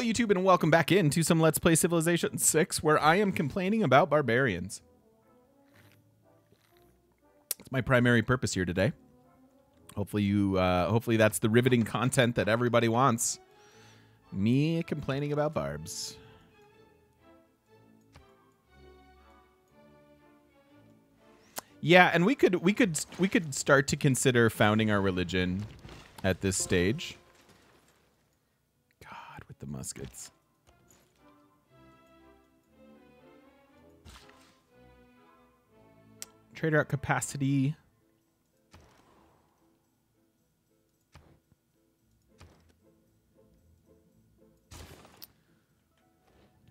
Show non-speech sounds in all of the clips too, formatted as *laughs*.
YouTube, and welcome back into some Let's Play Civilization 6, where I am complaining about barbarians. It's my primary purpose here today. Hopefully you, uh, hopefully that's the riveting content that everybody wants. Me complaining about barbs. Yeah, and we could we could we could start to consider founding our religion at this stage. God, with the muskets. Trade route capacity.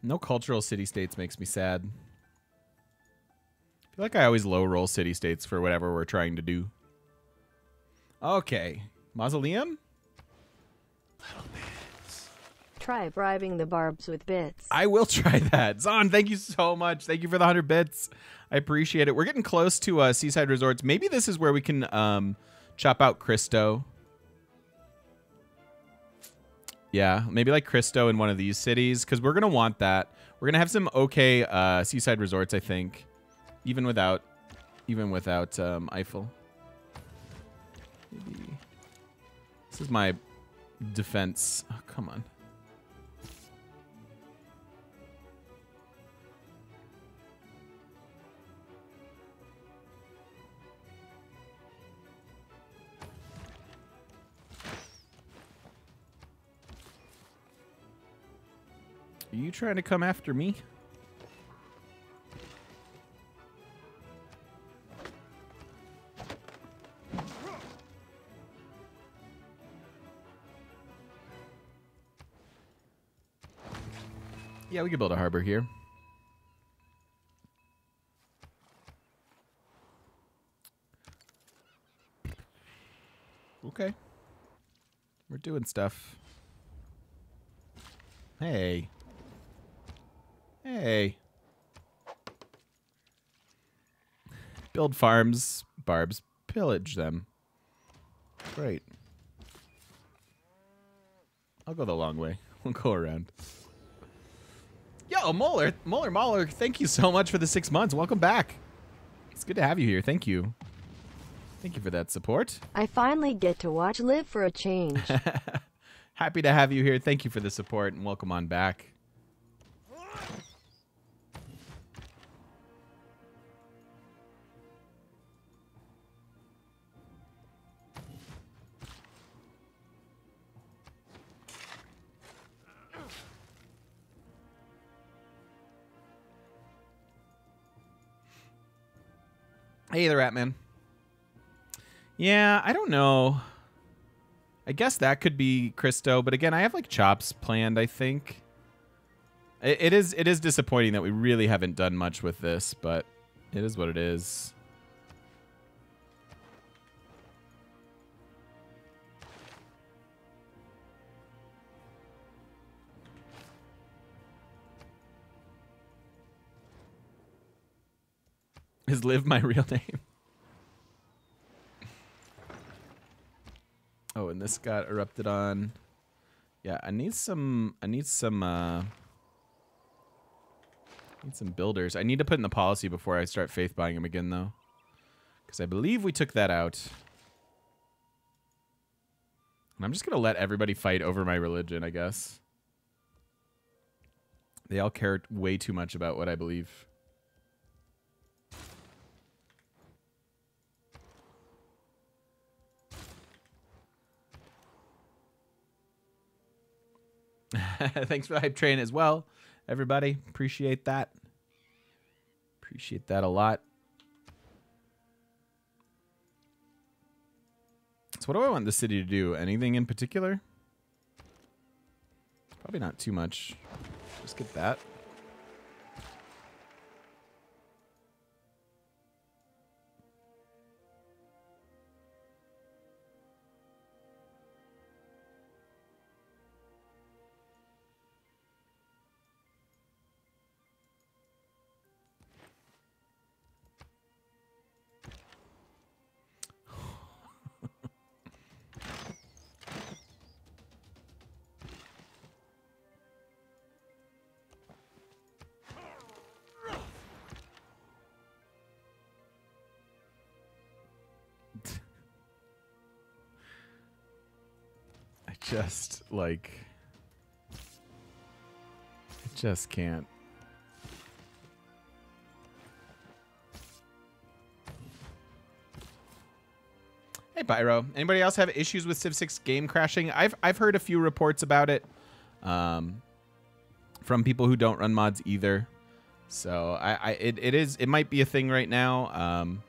No cultural city states makes me sad. I feel like I always low roll city states for whatever we're trying to do. Okay. Mausoleum? Try bribing the barbs with bits. I will *laughs* try that. Zon, thank you so much. Thank you for the 100 bits. I appreciate it. We're getting close to uh, Seaside Resorts. Maybe this is where we can um, chop out Christo. Yeah, maybe like Christo in one of these cities because we're going to want that. We're going to have some okay uh, Seaside Resorts, I think, even without even without um, Eiffel. Maybe. This is my defense. Oh, come on. Are you trying to come after me? Yeah, we could build a harbor here. Okay. We're doing stuff. Hey. Hey. Build farms, barbs, pillage them. Great. I'll go the long way. *laughs* We'll go around. Yo, Moeller, Moeller, Mahler, thank you so much for the six months. Welcome back. It's good to have you here. Thank you. Thank you for that support. I finally get to watch Live for a Change. *laughs* Happy to have you here. Thank you for the support and welcome on back. Hey there, Ratman. Yeah, I don't know. I guess that could be Christo, but again, I have like chops planned. I think it, it is it is disappointing that we really haven't done much with this, but it is what it is. Is live my real name? Oh, and this got erupted on. Yeah, I need some. I need some. uh Need some builders. I need to put in the policy before I start faith buying them again, though, because I believe we took that out. And I'm just gonna let everybody fight over my religion. I guess they all care way too much about what I believe. *laughs* Thanks for the hype train as well, everybody. Appreciate that. Appreciate that a lot. So, what do I want the city to do? Anything in particular? Probably not too much. Just get that. Just like I just can't. Hey Byro, anybody else have issues with Civ 6 game crashing? I've I've heard a few reports about it um, from people who don't run mods either. So I, I it, it is it might be a thing right now. Um,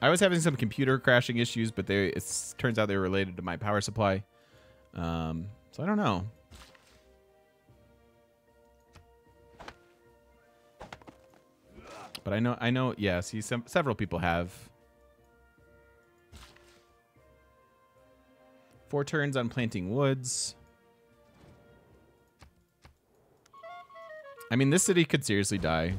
I was having some computer crashing issues, but they it turns out they were related to my power supply. Um, so I don't know. But I know I know yeah, see some several people have. Four turns on planting woods. I mean, this city could seriously die.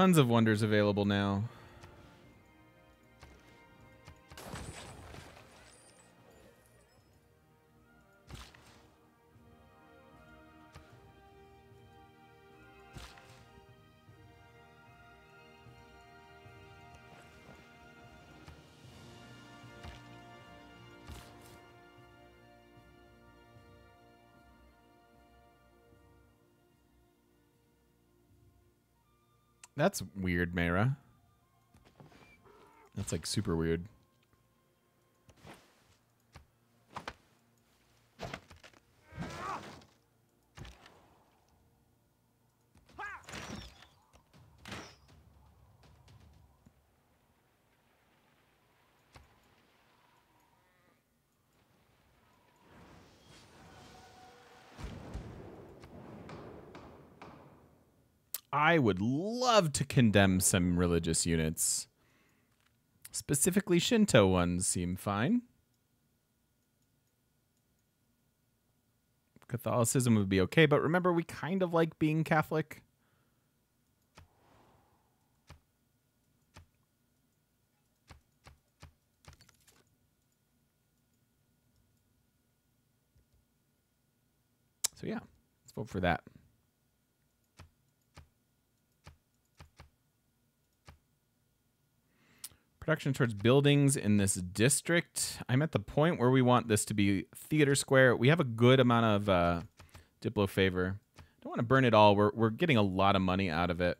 Tons of wonders available now. That's weird, Mara. That's like super weird. I would love to condemn some religious units. Specifically, Shinto ones seem fine. Catholicism would be okay, but remember, we kind of like being Catholic. So, yeah, let's vote for that. Production towards buildings in this district. I'm at the point where we want this to be theater square. We have a good amount of uh, Diplo favor. Don't want to burn it all. We're, we're getting a lot of money out of it.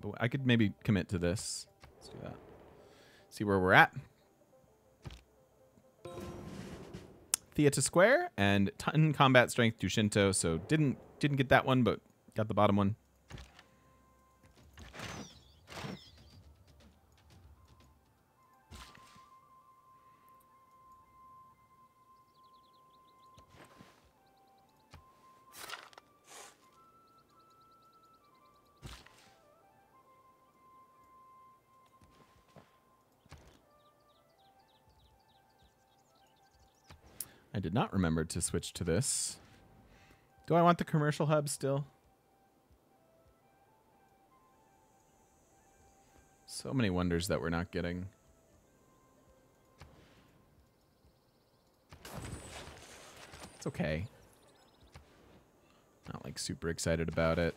But I could maybe commit to this. Let's do that. See where we're at. Theater Square and ton combat strength to Shinto. So didn't didn't get that one, but got the bottom one. I did not remember to switch to this. Do I want the commercial hub still? So many wonders that we're not getting. It's okay. Not like super excited about it.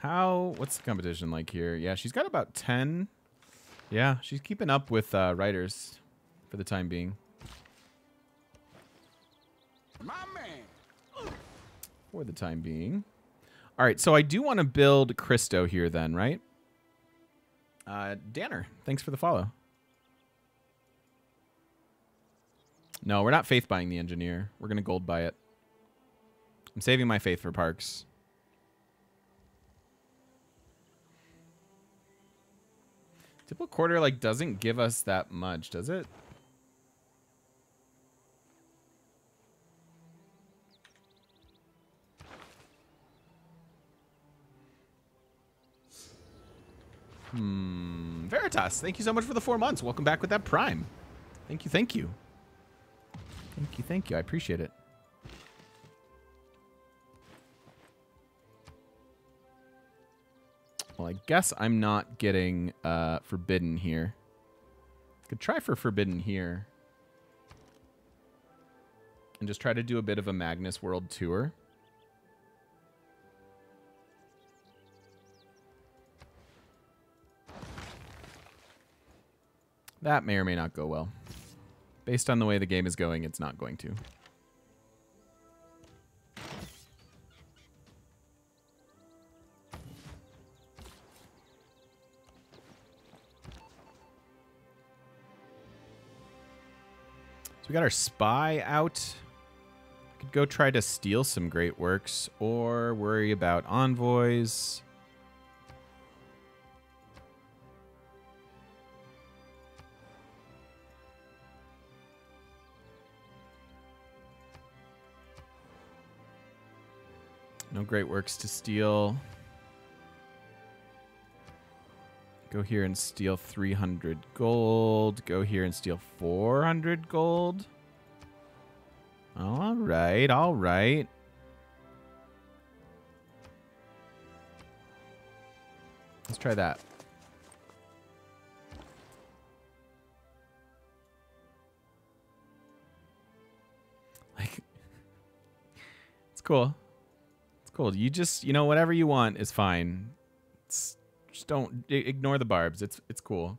How? What's the competition like here? Yeah, she's got about 10. Yeah, she's keeping up with uh, writers for the time being. My man. For the time being. All right, so I do want to build Christo here then, right? Uh, Danner, thanks for the follow. No, we're not faith buying the engineer. We're going to gold buy it. I'm saving my faith for parks. Triple quarter like doesn't give us that much, does it? Hmm. Veritas, thank you so much for the four months. Welcome back with that prime. Thank you, thank you. Thank you, thank you. I appreciate it. Well, I guess I'm not getting uh, Forbidden here. Could try for Forbidden here. And just try to do a bit of a Magnus World Tour. That may or may not go well. Based on the way the game is going, it's not going to. We got our spy out. Could go try to steal some great works or worry about envoys. No great works to steal. Go here and steal 300 gold. Go here and steal 400 gold. All right, all right. Let's try that. Like, *laughs* it's cool. It's cool. You just, you know, whatever you want is fine. Just don't ignore the barbs. It's it's cool.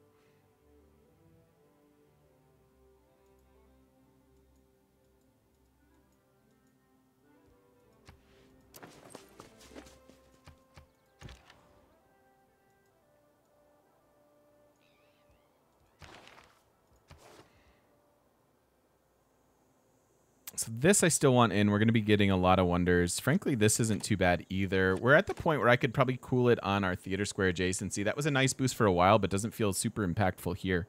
So this I still want in. We're going to be getting a lot of wonders. Frankly, this isn't too bad either. We're at the point where I could probably cool it on our theater square adjacency. That was a nice boost for a while, but doesn't feel super impactful here.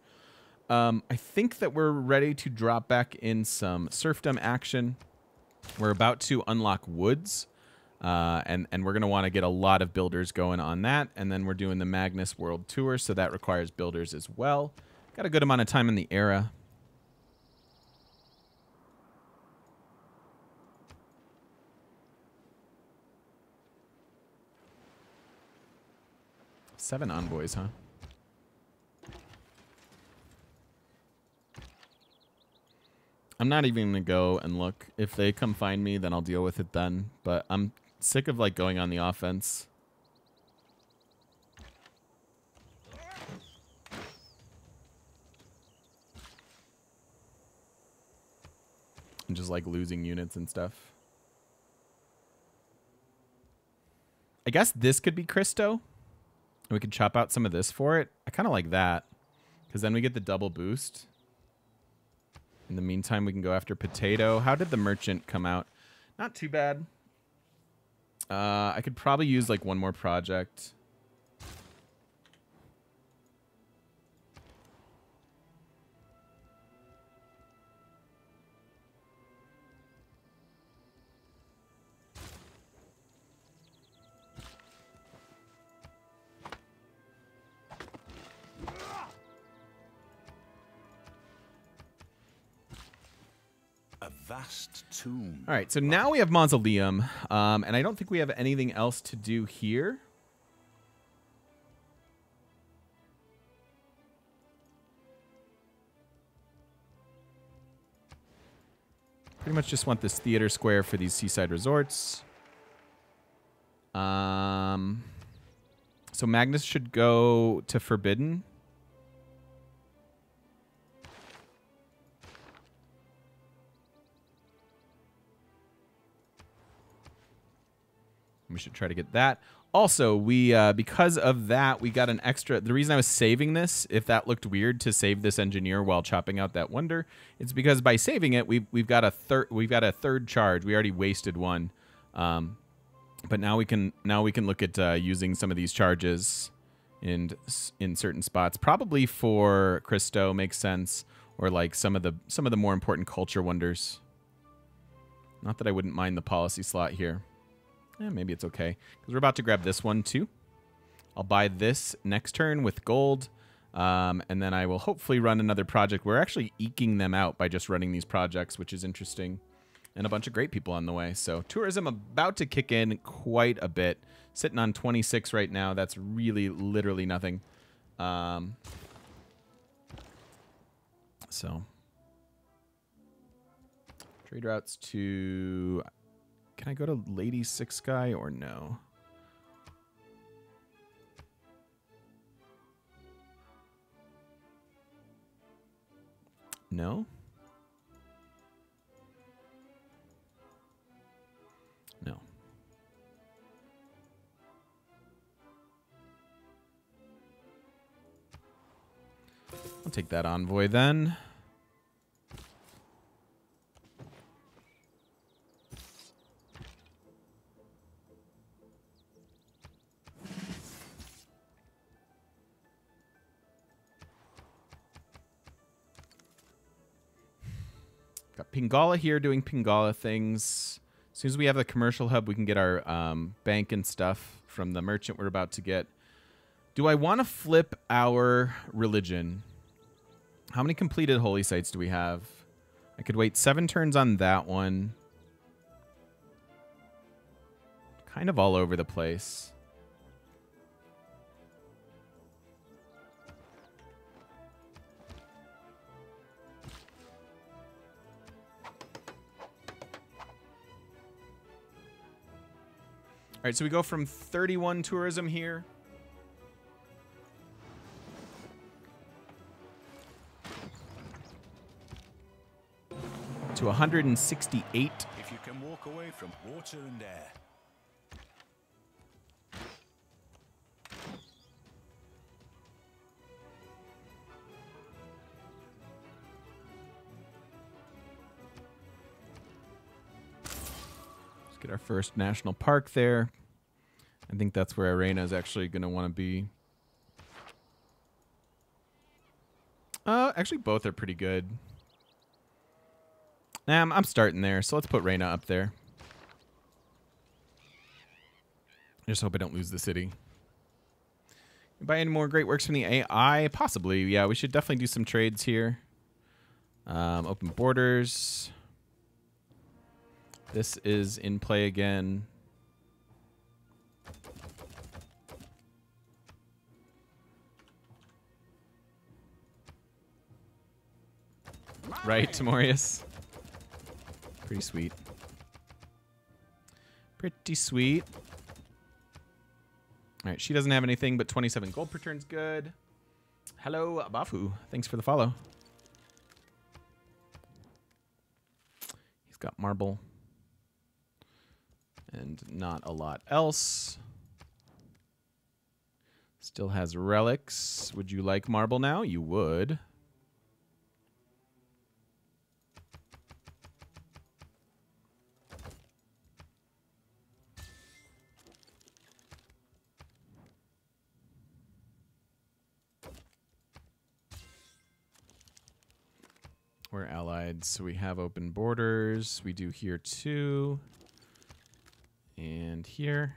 Um, I think that we're ready to drop back in some serfdom action. We're about to unlock woods, uh, and and we're gonna want to get a lot of builders going on that. And then we're doing the Magnus World Tour, so that requires builders as well. Got a good amount of time in the era. Seven envoys, huh? I'm not even gonna go and look. If they come find me, then I'll deal with it then. But I'm sick of like going on the offense. And just like losing units and stuff. I guess this could be Christo. And we can chop out some of this for it. I kind of like that. Because then we get the double boost. In the meantime, we can go after Potato. How did the Merchant come out? Not too bad. Uh, I could probably use like one more project. All right, so now we have Mausoleum, um, and I don't think we have anything else to do here. Pretty much just want this theater square for these seaside resorts. Um, so Magnus should go to Forbidden. We should try to get that. Also, we uh, because of that, we got an extra. The reason I was saving this, if that looked weird to save this engineer while chopping out that wonder, it's because by saving it, we've we've got a third we've got a third charge. We already wasted one, um, but now we can now we can look at uh, using some of these charges in in certain spots. Probably for Christo makes sense, or like some of the some of the more important culture wonders. Not that I wouldn't mind the policy slot here. Eh, maybe it's okay. Because we're about to grab this one too. I'll buy this next turn with gold. Um, and then I will hopefully run another project. We're actually eking them out by just running these projects, which is interesting. And a bunch of great people on the way. So tourism about to kick in quite a bit. Sitting on 26 right now. That's really literally nothing. Um, so trade routes to. Can I go to Lady Six Sky or no? No. No. I'll take that envoy then. Got Pingala here doing Pingala things. As soon as we have the commercial hub, we can get our um, bank and stuff from the merchant we're about to get. Do I want to flip our religion? How many completed holy sites do we have? I could wait seven turns on that one. Kind of all over the place. All right, so we go from 31 tourism here. To 168. If you can walk away from water and air. Let's get our first national park there. I think that's where Reyna is actually going to want to be. Uh, actually, both are pretty good. Nah, I'm, I'm starting there, so let's put Reyna up there. I just hope I don't lose the city. Buy any more great works from the AI? Possibly, yeah. We should definitely do some trades here. Um, open borders. This is in play again. Right, Timorius? Pretty sweet. Pretty sweet. All right, she doesn't have anything, but 27 gold per turn's good. Hello, Bafu. Thanks for the follow. He's got marble. And not a lot else. Still has relics. Would you like marble now? You would. We're so we have open borders. We do here too. And here.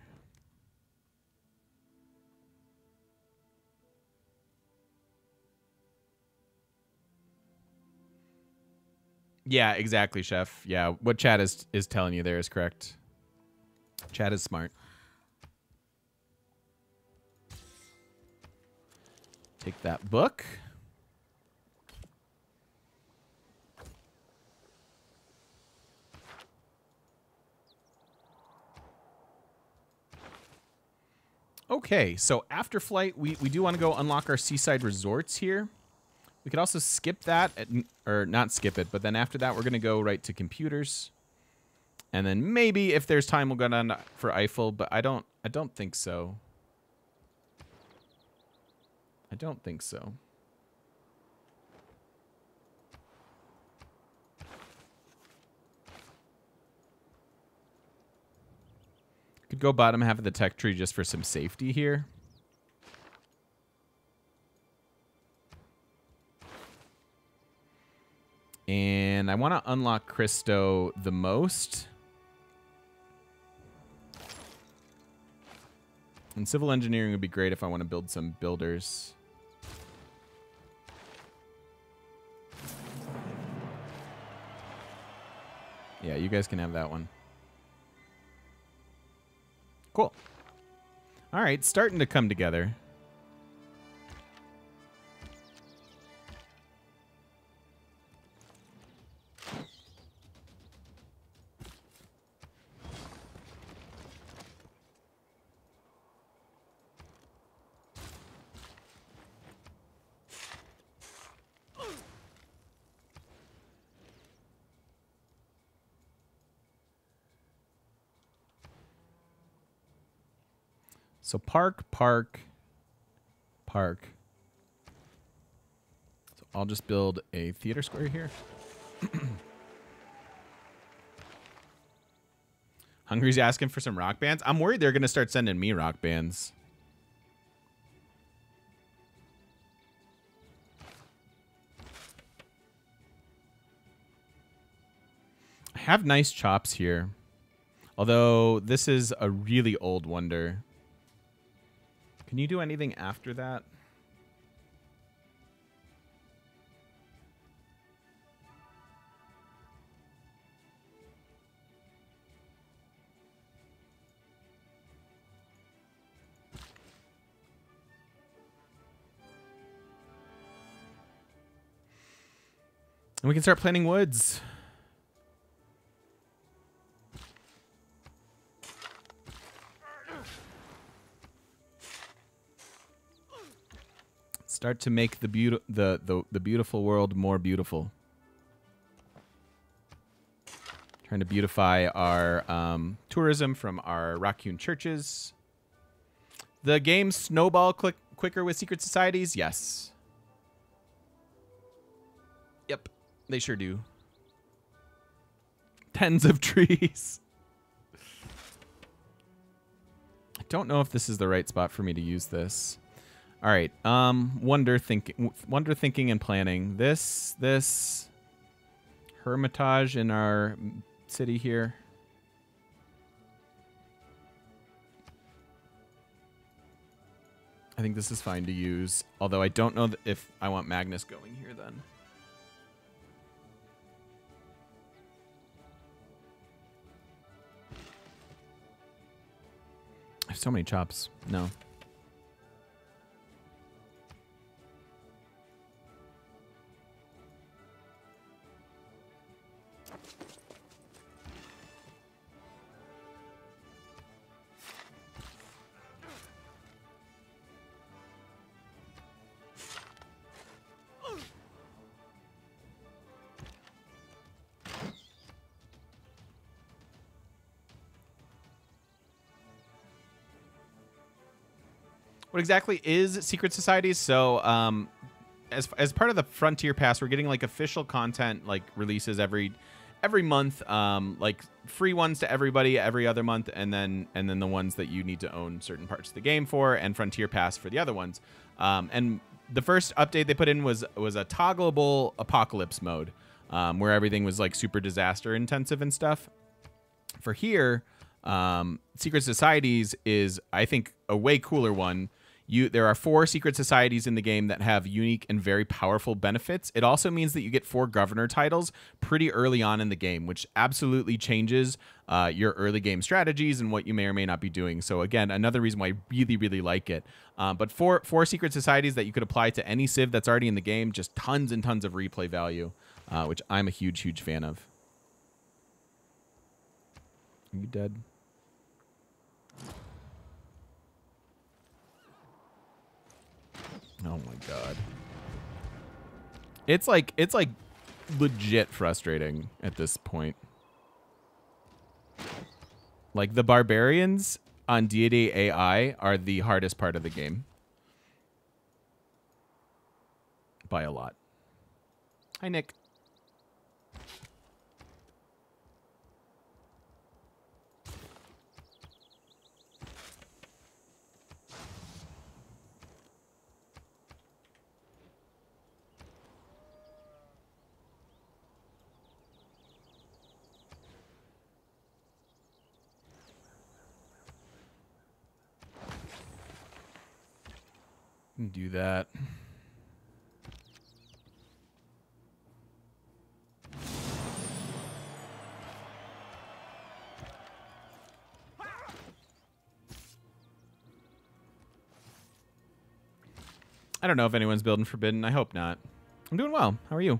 Yeah, exactly, chef. Yeah, what Chad is is telling you there is correct. Chad is smart. Take that book. Okay, so after flight, we, we do want to go unlock our seaside resorts here. We could also skip that, at, or not skip it, but then after that, we're going to go right to computers. And then maybe if there's time, we'll go down for Eiffel, but I don't, I don't think so. I don't think so. Could go bottom half of the tech tree just for some safety here. And I want to unlock Christo the most. And civil engineering would be great if I want to build some builders. Yeah, you guys can have that one. Cool. All right, starting to come together. So park, park, park. So I'll just build a theater square here. *clears throat* Hungary's asking for some rock bands. I'm worried they're going to start sending me rock bands. I have nice chops here. Although this is a really old wonder. Can you do anything after that? And we can start planting woods. Start to make the, beauti- the, the, the beautiful world more beautiful. Trying to beautify our um, tourism from our rock-hewn churches. The game snowball click quicker with secret societies? Yes. Yep, they sure do. Tens of *laughs* trees. I don't know if this is the right spot for me to use this. All right. Um, wonder thinking, wonder thinking, and planning. This, this, hermitage in our city here. I think this is fine to use. Although I don't know if I want Magnus going here then. I have so many chops. No. What exactly is secret societies? So, um, as as part of the Frontier Pass, we're getting like official content like releases every every month, um, like free ones to everybody every other month, and then and then the ones that you need to own certain parts of the game for, and Frontier Pass for the other ones. Um, and the first update they put in was was a toggleable apocalypse mode, um, where everything was like super disaster intensive and stuff. For here, um, Secret Societies is I think a way cooler one you there are four secret societies in the game that have unique and very powerful benefits. It also means that you get four governor titles pretty early on in the game, which absolutely changes uh, your early game strategies and what you may or may not be doing. So again, another reason why I really really like it. Uh, but four four secret societies that you could apply to any civ that's already in the game, just tons and tons of replay value, uh, which I'm a huge huge fan of. Are you dead? Oh my god. It's like it's like legit frustrating at this point. Like the barbarians on Deity AI are the hardest part of the game. By a lot. Hi Nick. Can Do that. I don't know if anyone's building Forbidden. I hope not. I'm doing well. How are you?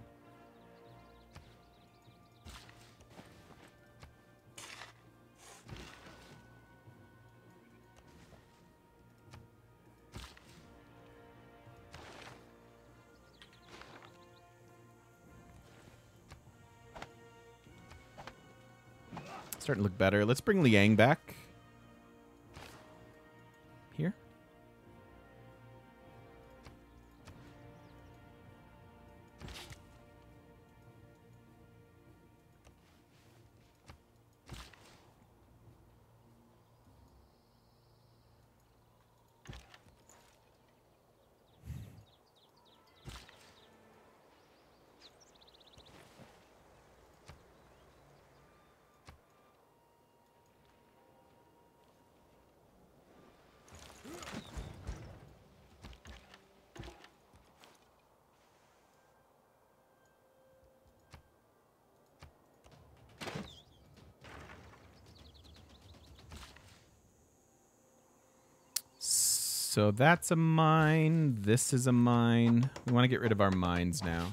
Starting to look better. Let's bring Liang back. So that's a mine. This is a mine. We want to get rid of our mines now.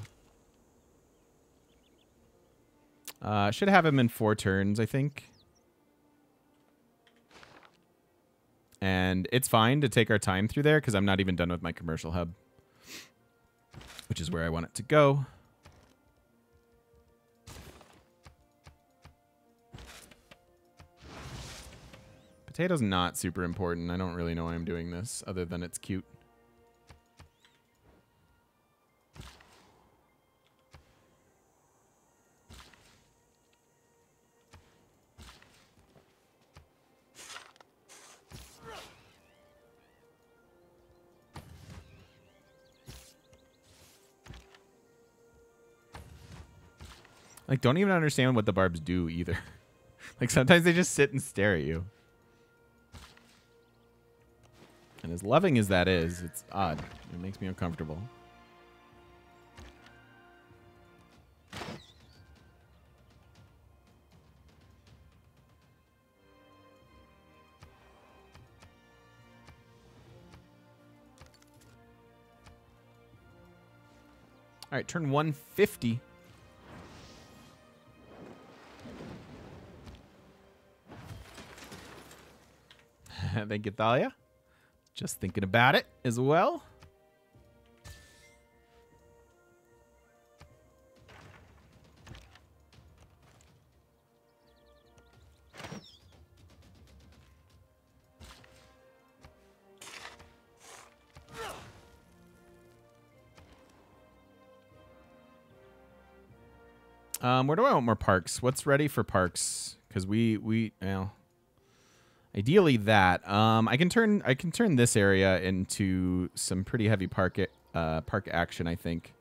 Uh, should have him in four turns, I think. And it's fine to take our time through there because I'm not even done with my commercial hub. Which is where I want it to go. Potato's not super important. I don't really know why I'm doing this, other than it's cute. Like, don't even understand what the barbs do either. *laughs* like, sometimes they just sit and stare at you. And as loving as that is, it's odd. It makes me uncomfortable. All right, turn 150. *laughs* Thank you, Thalia. Just thinking about it as well. Um, where do I want more parks? What's ready for parks? Because we we well, Ideally, that um, I can turn I can turn this area into some pretty heavy park uh, park action. I think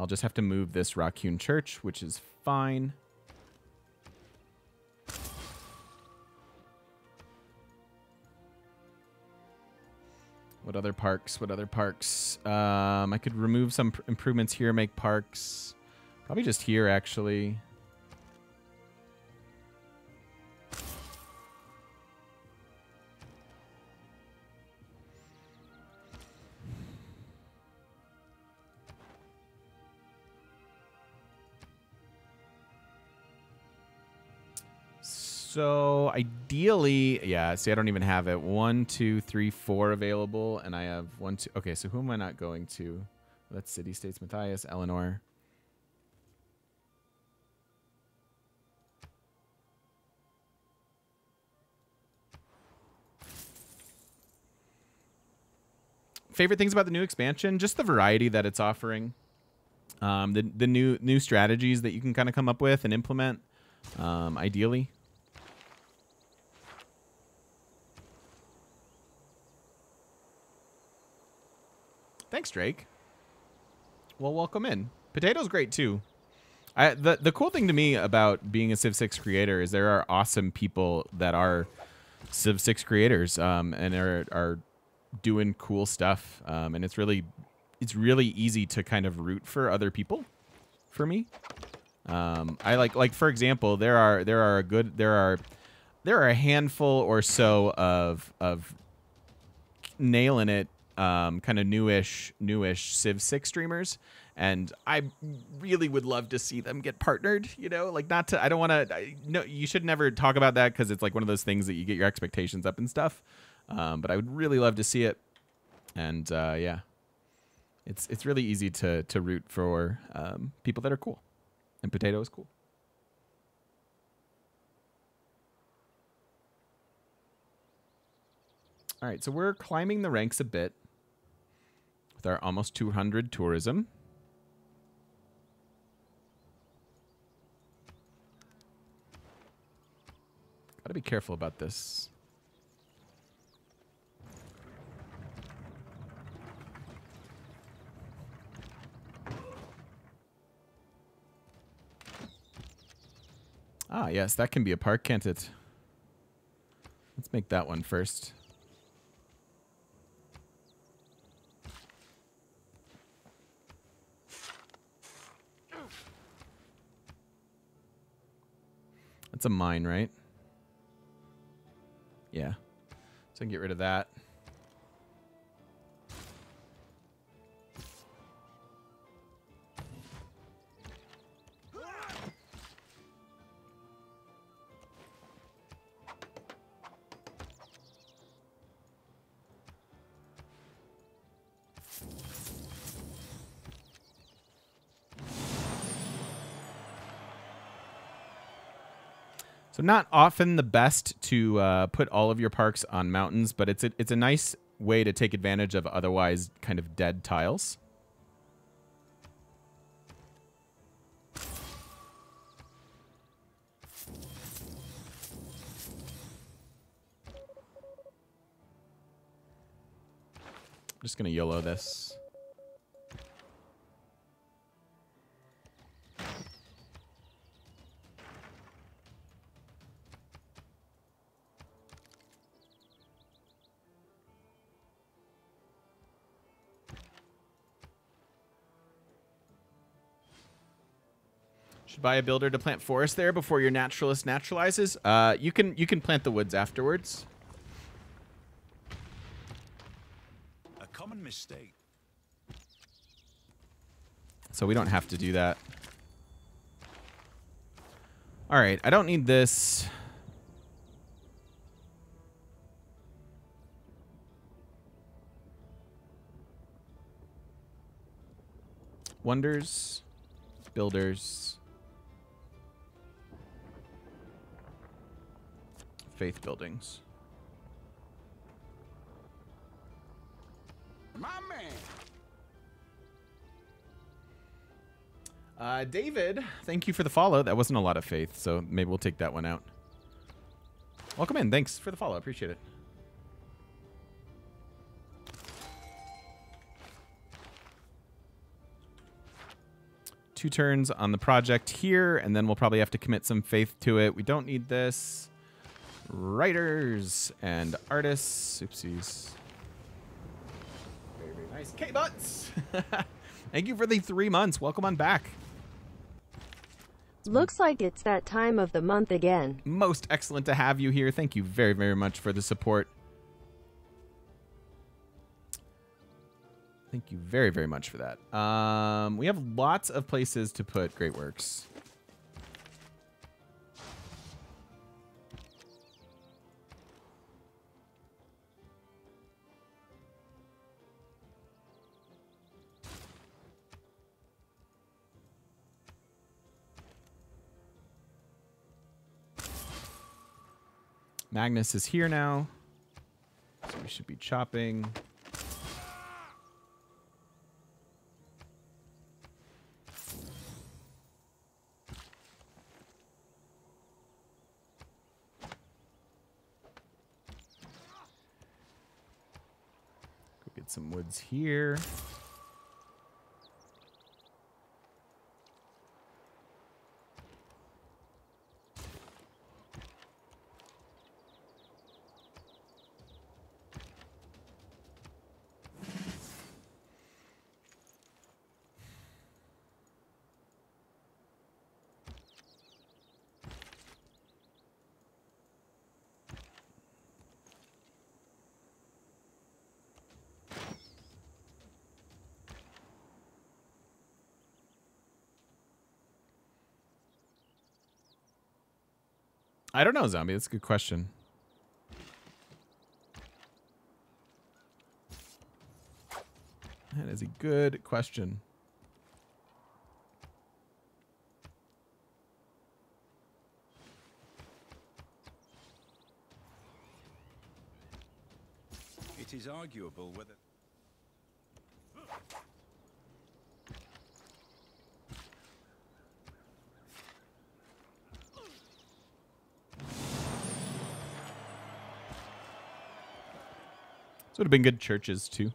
I'll just have to move this rock-hewn church, which is fine. What other parks? What other parks? Um, I could remove some improvements here, make parks. Probably just here, actually. So ideally, yeah. See, I don't even have it. One, two, three, four available, and I have one, two. Okay, so who am I not going to? That's City States Matthias, Eleanor. Favorite things about the new expansion? Just the variety that it's offering. Um, the the new new strategies that you can kind of come up with and implement. Um, ideally. Thanks, Drake. Well, welcome in. Potato's great too. I, the the cool thing to me about being a Civ 6 creator is there are awesome people that are Civ 6 creators um, and are are doing cool stuff, um, and it's really it's really easy to kind of root for other people. For me, um, I like like for example, there are there are a good there are there are a handful or so of of nailing it um, kind of newish newish Civ Six streamers, and I really would love to see them get partnered. You know, like not to I don't want to. No, you should never talk about that because it's like one of those things that you get your expectations up and stuff. Um, but I would really love to see it, and uh, yeah, it's it's really easy to to root for um, people that are cool, and Potato is cool. All right, so we're climbing the ranks a bit with our almost 200 tourism. Gotta be careful about this. Ah, yes, that can be a park, can't it? Let's make that one first. That's a mine, right? Yeah. So I can get rid of that. So not often the best to uh, put all of your parks on mountains, but it's a, it's a nice way to take advantage of otherwise kind of dead tiles. I'm just gonna YOLO this. Buy a builder to plant forest there before your naturalist naturalizes. Uh, you can you can plant the woods afterwards. A common mistake. So we don't have to do that. All right, I don't need this. Wonders, builders, faith buildings. My man. Uh, David, thank you for the follow. That wasn't a lot of faith, so maybe we'll take that one out. Welcome in. Thanks for the follow. Appreciate it. Two turns on the project here, and then we'll probably have to commit some faith to it. We don't need this. Writers and artists. Oopsies. Very, very nice. K-Butts! *laughs* Thank you for the three months. Welcome on back. Looks like it's that time of the month again. Most excellent to have you here. Thank you very, very much for the support. Thank you very, very much for that. Um, we have lots of places to put Great Works. Magnus is here now. So we should be chopping. Go get some woods here. I don't know, zombie. That's a good question. That is a good question. It is arguable whether. Would have been good churches too.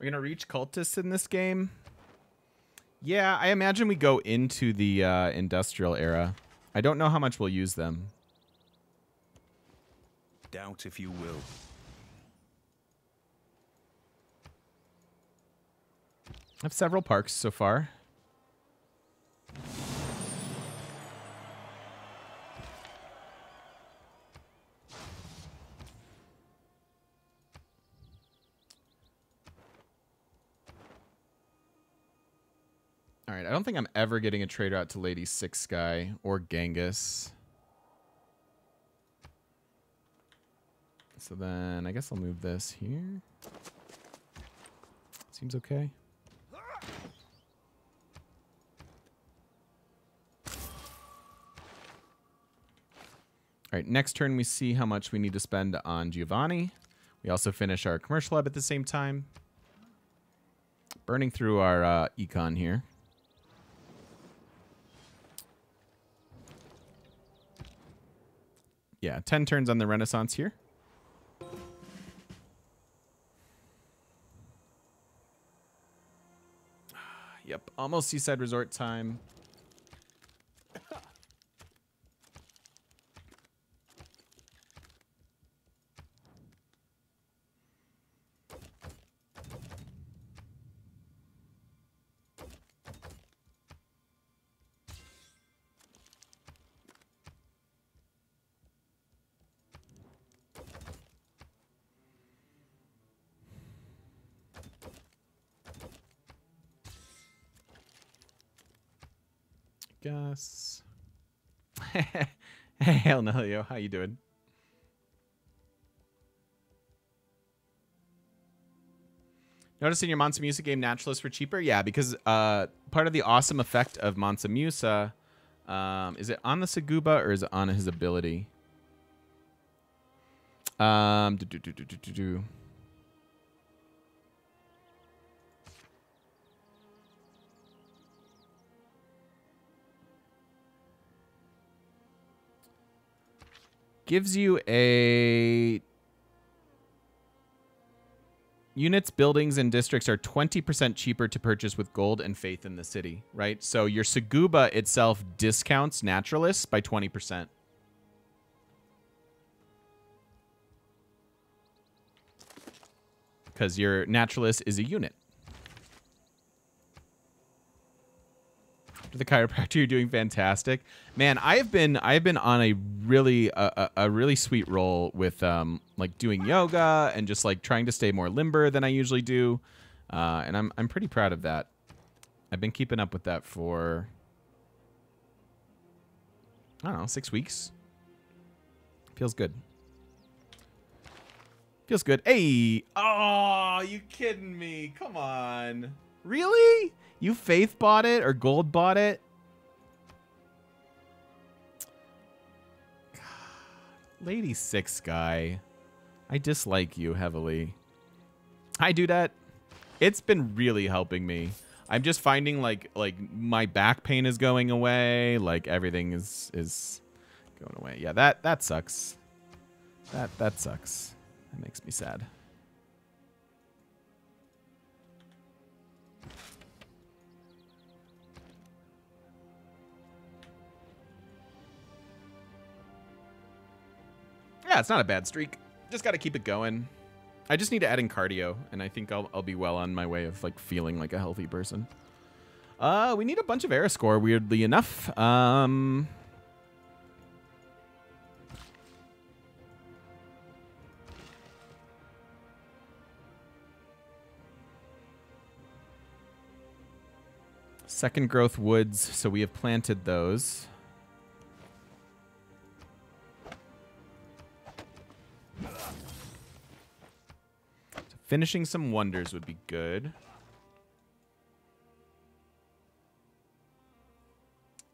We're gonna reach cultists in this game. Yeah, I imagine we go into the uh, industrial era. I don't know how much we'll use them. Doubt if you will. I have several parks so far. Don't think I'm ever getting a trader out to Lady Six Sky or Genghis. So then I guess I'll move this here. Seems okay. All right, next turn we see how much we need to spend on Giovanni. We also finish our commercial lab at the same time. Burning through our uh, econ here. Yeah, 10 turns on the Renaissance here. *sighs* Yep, almost Seaside Resort time. Guess. *laughs* hell no, yo. How you doing? Noticing your Mansa Musa game naturalist for cheaper? Yeah, because uh, part of the awesome effect of Mansa Musa, um, is it on the Suguba or is it on his ability? Um, do, do, do, do, do, do, gives you a units, buildings, and districts are 20% cheaper to purchase with gold and faith in the city, right? So your Suguba itself discounts naturalists by 20%. Because your naturalist is a unit. The chiropractor you're doing fantastic. Man i have been i've been on a really a, a really sweet roll with um like doing yoga and just like trying to stay more limber than i usually do. Uh, and i'm i'm pretty proud of that. I've been keeping up with that for i don't know six weeks. Feels good. Feels good. Hey! Oh you kidding me? Come on really you faith bought it or gold bought it? Lady Six Sky. I dislike you heavily. Hi, Dudette. It's been really helping me. I'm just finding like like my back pain is going away. Like everything is is going away. Yeah, that that sucks. That that sucks. That makes me sad. Yeah, it's not a bad streak. Just got to keep it going. I just need to add in cardio, and I think I'll, I'll be well on my way of like feeling like a healthy person. Uh, we need a bunch of era score, weirdly enough. Um, second growth woods, so we have planted those. Finishing some wonders would be good. *laughs*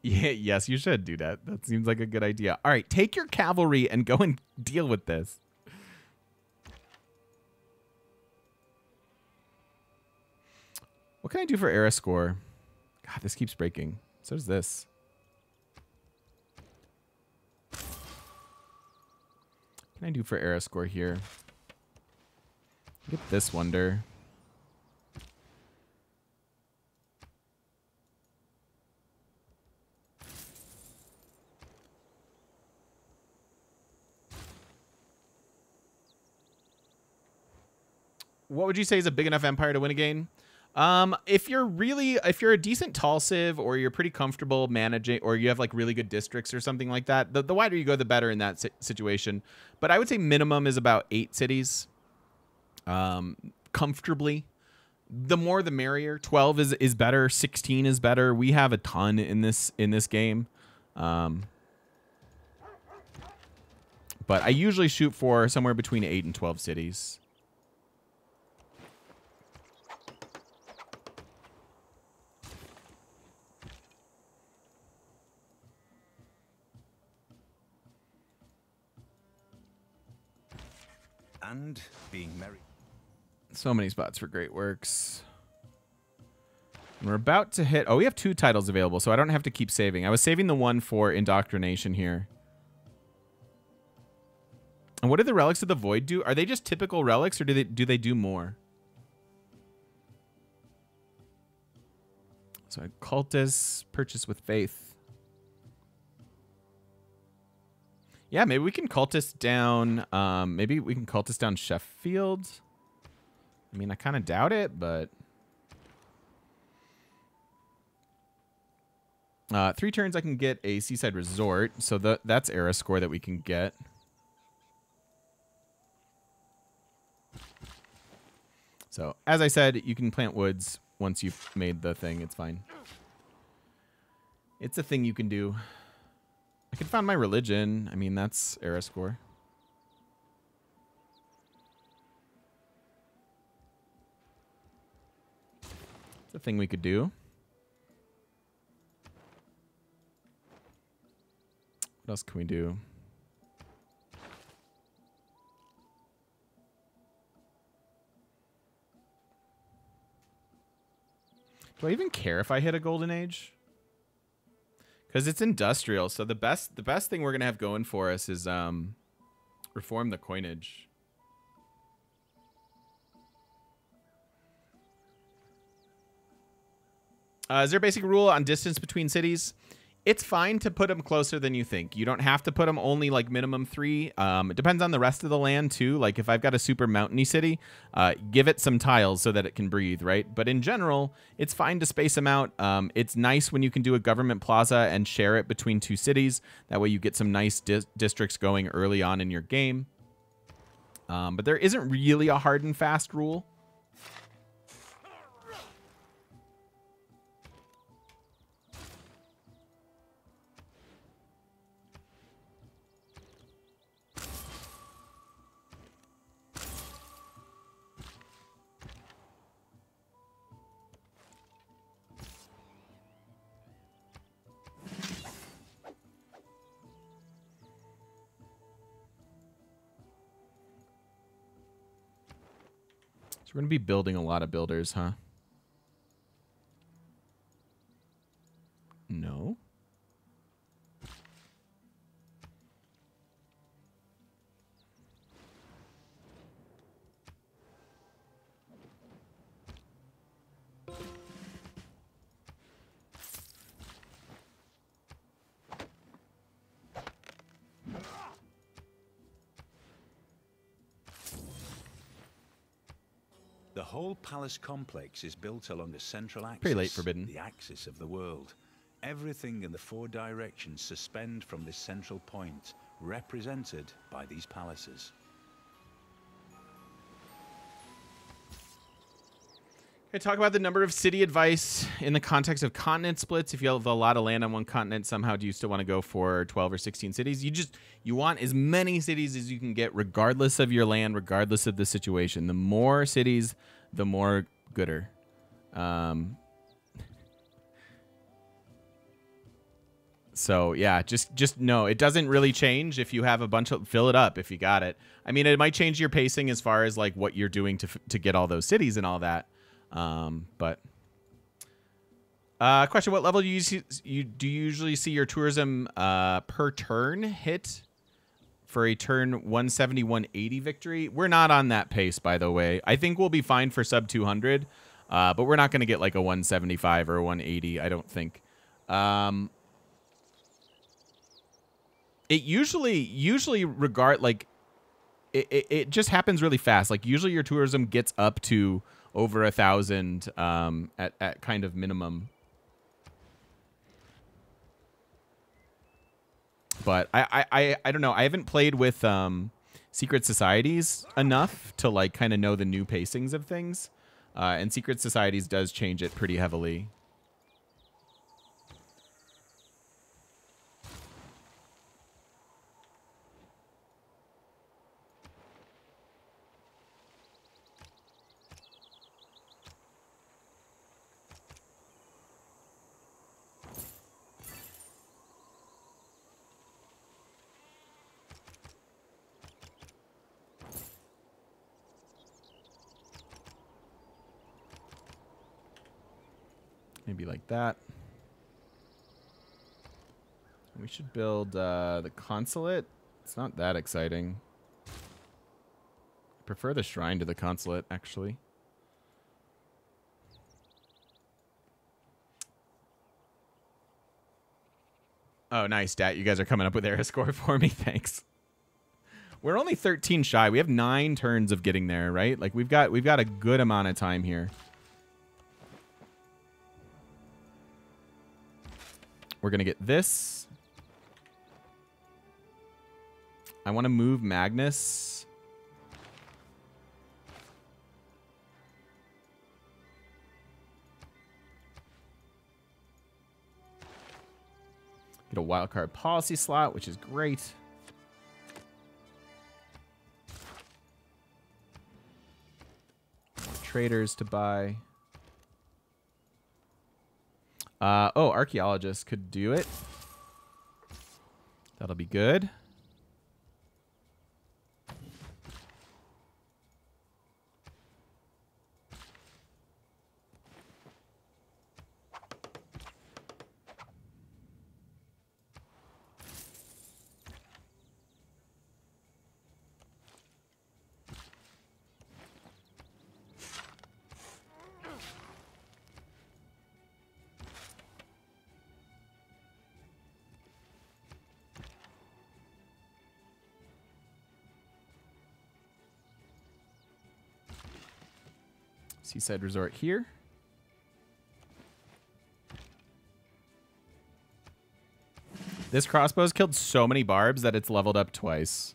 Yeah, yes, you should do that. That seems like a good idea. All right, take your cavalry and go and *laughs* deal with this. What can I do for era score? God, this keeps breaking. So does this. Can I do for era score here? Get this wonder. What would you say is a big enough empire to win a game? Um, if you're really, if you're a decent tall civ or you're pretty comfortable managing, or you have like really good districts or something like that, the, the wider you go, the better in that si situation. But I would say minimum is about eight cities um, comfortably. The more the merrier. 12 is is better, 16 is better. We have a ton in this in this game. Um, but I usually shoot for somewhere between 8 and 12 cities. And being merry. So many spots for great works. We're about to hit... Oh, we have two titles available, so I don't have to keep saving. I was saving the one for Indoctrination here. And what do the Relics of the Void do? Are they just typical relics, or do they do, they do more? So I Cultist, Purchase with Faith. Yeah, maybe we can Cultist down... Um, maybe we can Cultist down Sheffield. I mean, I kind of doubt it, but... Uh, three turns, I can get a Seaside Resort, so the, that's era score that we can get. So, as I said, you can plant woods once you've made the thing. It's fine. It's a thing you can do. I can find my religion. I mean, that's era score. It's a thing we could do. What else can we do? Do I even care if I hit a golden age? Because it's industrial, so the best the best thing we're gonna have going for us is um, reform the coinage. Uh, is there a basic rule on distance between cities? It's fine to put them closer than you think. You don't have to put them only like minimum three. Um, it depends on the rest of the land too. Like if I've got a super mountainy city, uh, give it some tiles so that it can breathe, right? But in general, it's fine to space them out. Um, it's nice when you can do a government plaza and share it between two cities. That way you get some nice dis districts going early on in your game. Um, but there isn't really a hard and fast rule. So we're going to be building a lot of builders, huh? Palace complex is built along a central axis. Pretty late, Forbidden. The axis of the world. Everything in the four directions suspend from this central point, represented by these palaces. Okay, talk about the number of city advice in the context of continent splits. If you have a lot of land on one continent, somehow do you still want to go for 12 or 16 cities? You just you want as many cities as you can get, regardless of your land, regardless of the situation. The more cities, the more gooder. Um, so yeah, just just no, it doesn't really change if you have a bunch of fill it up if you got it. I mean, it might change your pacing as far as like what you're doing to to get all those cities and all that. Um, but uh, question: What level do you see, you do you usually see your tourism uh, per turn hit for a turn 170 180 victory? We're not on that pace, by the way. I think we'll be fine for sub 200, uh, but we're not going to get like a 175 or a 180. I don't think. Um, it usually usually regard like it, it, it just happens really fast. Like usually your tourism gets up to over a thousand um, at at kind of minimum. But I, I, I, I don't know. I haven't played with um, secret societies enough to like kind of know the new pacings of things. Uh, and secret societies does change it pretty heavily. Maybe like that. We should build uh, the consulate. It's not that exciting. I prefer the shrine to the consulate, actually. Oh, nice, Dat. You guys are coming up with era score for me. *laughs* Thanks. We're only 13 shy. We have nine turns of getting there, right? Like we've got we've got a good amount of time here. We're going to get this. I want to move Magnus. Get a wildcard policy slot, which is great. Traders to buy. Uh, oh, archaeologist could do it. That'll be good. Seaside Resort here. This crossbow's killed so many barbs that it's leveled up twice.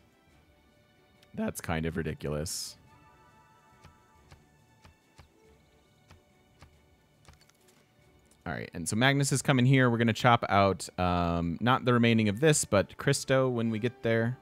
That's kind of ridiculous. All right, and so Magnus is coming here. We're going to chop out um, not the remaining of this, but Christo when we get there.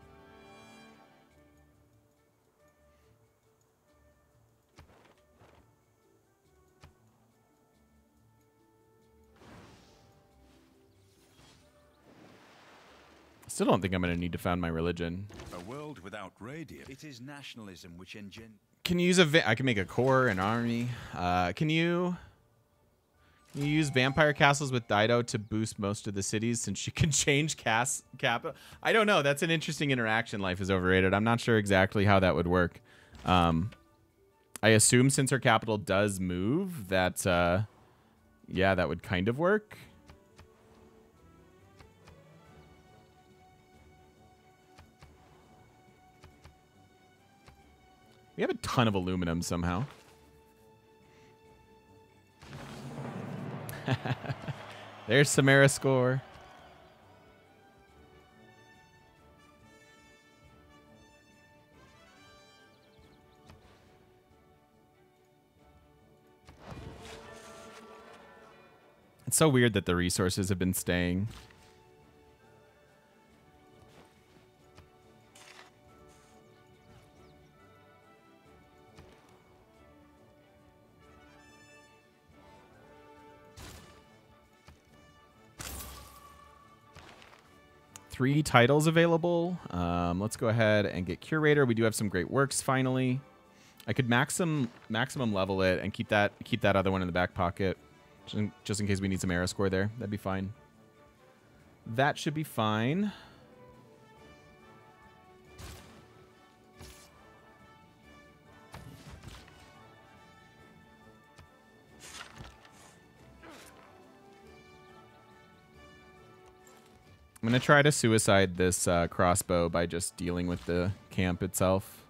Still don't think I'm going to need to found my religion. A world without radiant. It is nationalism which engine. Can you use a? Va- I can make a core, an army. Uh, can you? Can you use vampire castles with Dido to boost most of the cities since she can *laughs* change cast capital? I don't know. That's an interesting interaction. Life is overrated. I'm not sure exactly how that would work. Um, I assume since her capital does move, that uh, yeah, that would kind of work. We have a ton of aluminum somehow. *laughs* There's some era score. It's so weird that the resources have been staying. Three titles available. Um, let's go ahead and get curator. We do have some great works finally. I could maximum maximum level it and keep that keep that other one in the back pocket. Just in, just in case we need some era score there. That'd be fine. That should be fine. I'm going to try to suicide this uh, crossbow by just dealing with the camp itself.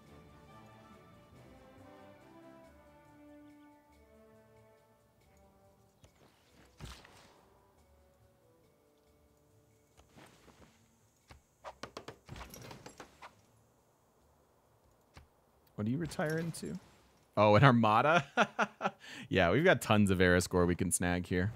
What do you retire into? Oh, an armada? *laughs* yeah, we've got tons of era score we can snag here.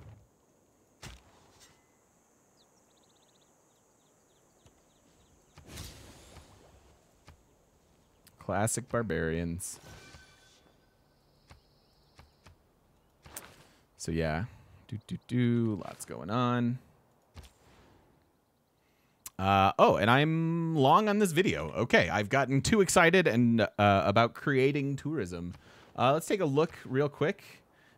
Classic barbarians. So yeah, do do do, lots going on. Uh, oh, and I'm long on this video. Okay, I've gotten too excited and uh, about creating tourism. Uh, let's take a look real quick.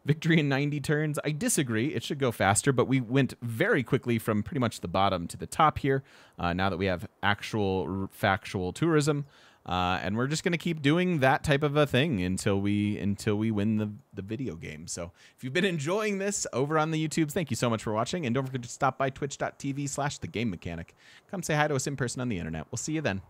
Victory in 90 turns. I disagree. It should go faster, but we went very quickly from pretty much the bottom to the top here. Uh, now that we have actual factual tourism. Uh, and we're just going to keep doing that type of a thing until we until we win the, the video game. So if you've been enjoying this over on the YouTubes, thank you so much for watching. And don't forget to stop by twitch.tv slash the game mechanic. Come say hi to us in person on the internet. We'll see you then.